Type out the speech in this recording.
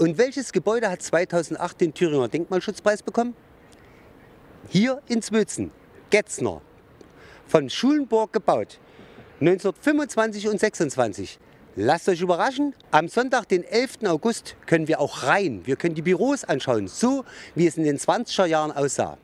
Und welches Gebäude hat 2008 den Thüringer Denkmalschutzpreis bekommen? Hier in Zwölzen, Getzner, von Schulenburg gebaut, 1925 und 26. Lasst euch überraschen, am Sonntag, den 11. August, können wir auch rein. Wir können die Büros anschauen, so wie es in den 20er Jahren aussah.